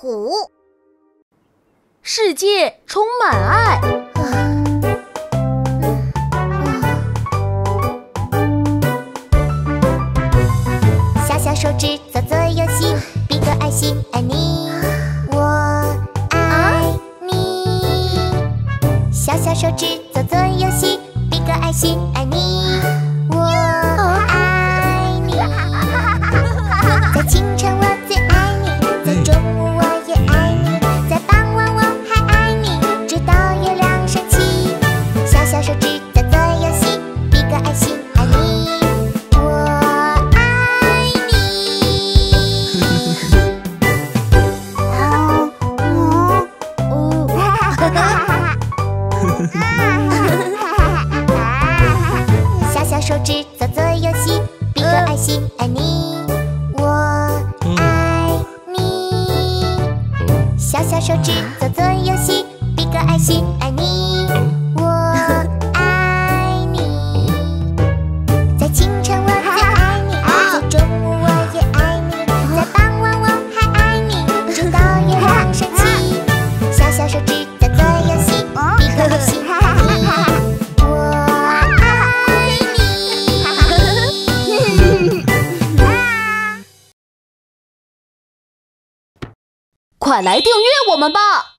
虎，世界充满爱。小小手指做做游戏，比个爱心爱你，我爱你。小小手指做做游戏，比个爱心爱你。指做做游戏比个爱心爱你我爱你啊呜呜哈哈哈哈啊哈哈哈哈啊哈哈小小手指做做游戏比个爱心爱你我爱你小小手指做做游戏比个爱心爱快来订阅我们吧